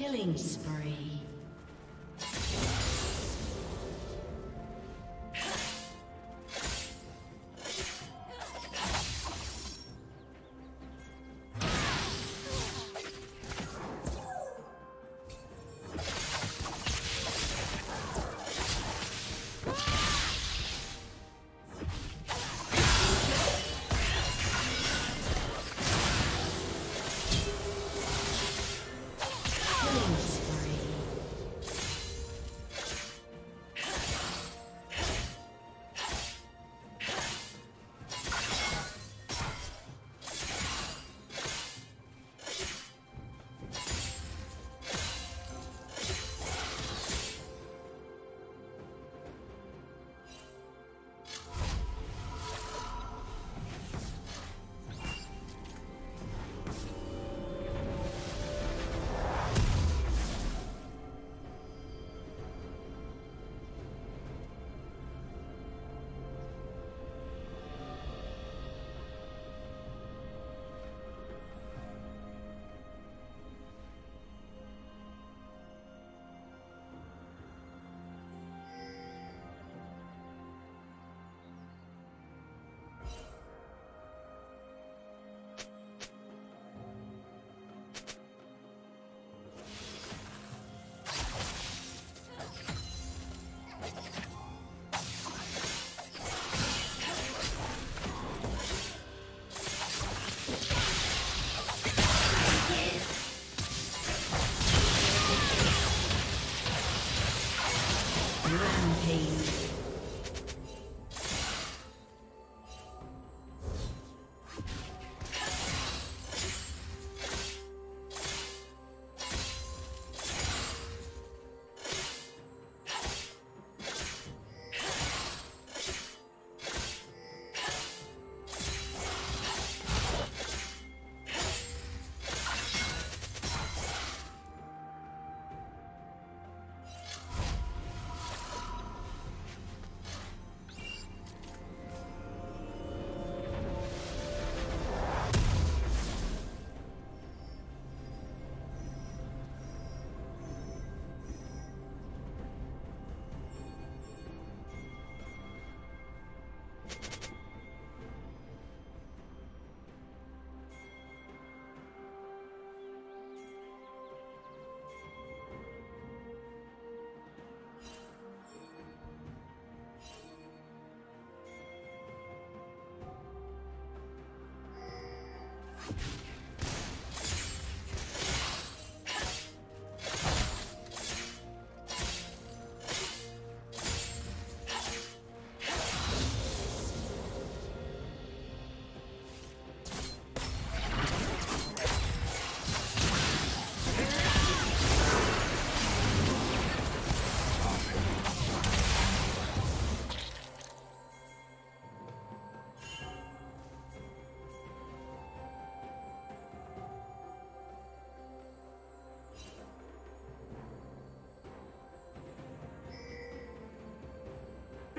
Killing spree.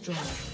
destroyed.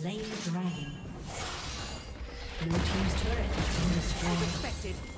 Slain the dragon. Blue team's turret has been destroyed. As expected.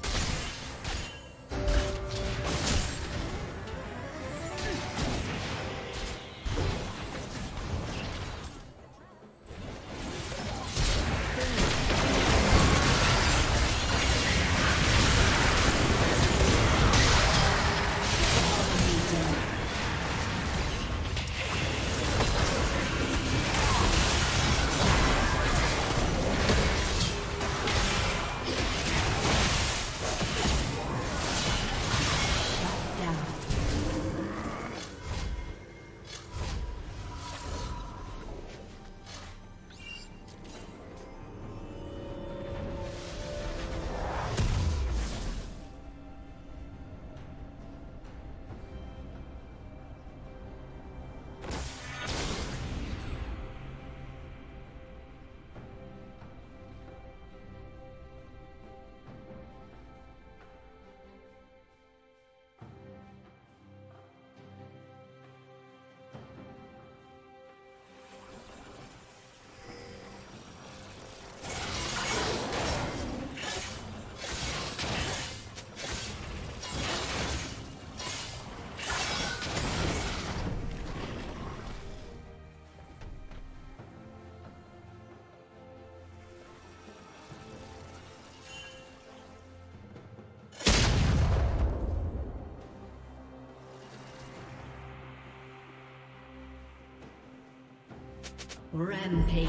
Rampage.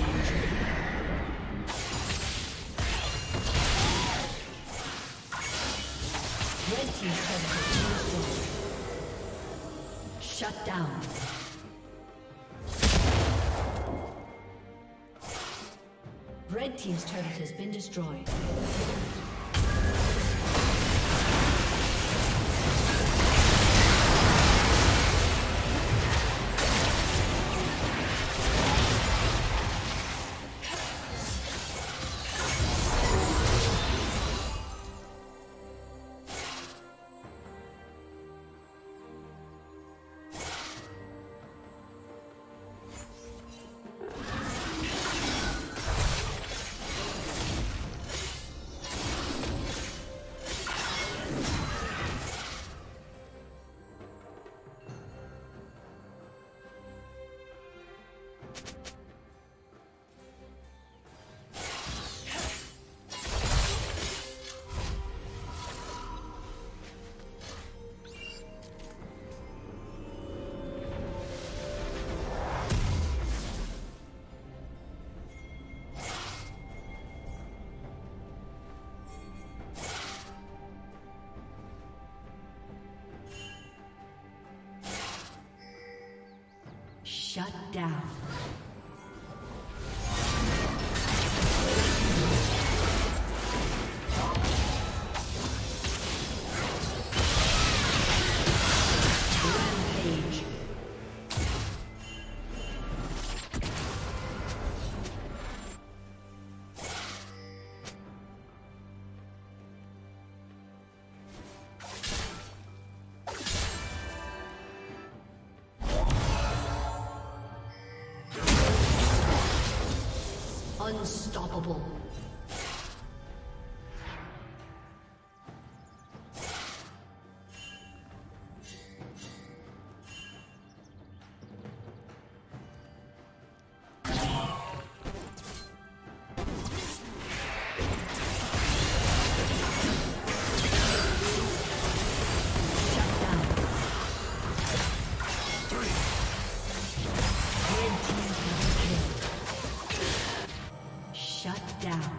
Red Team's turret Shut down. Red Team's turret has been destroyed. Shut down. 我。Down.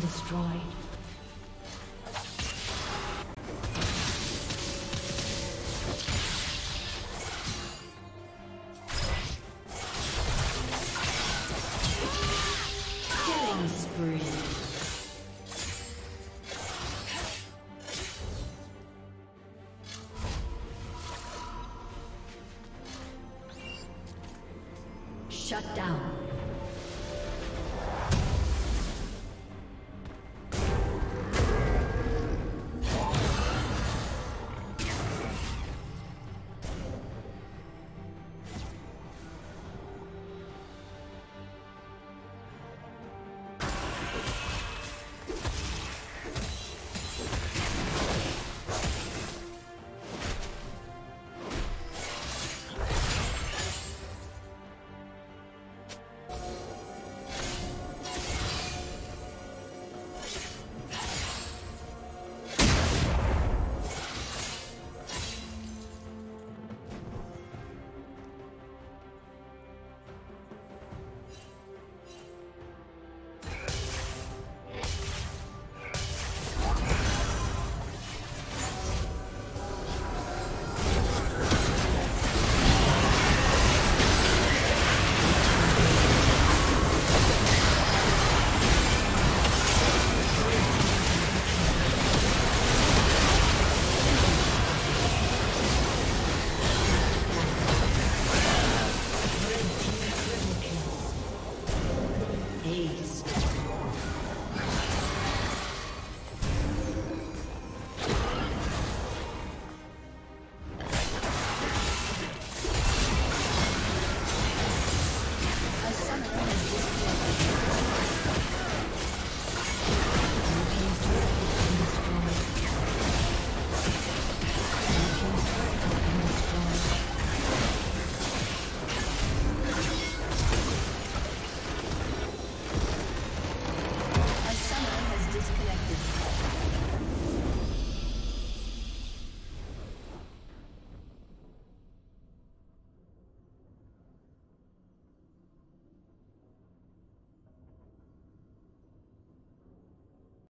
destroyed.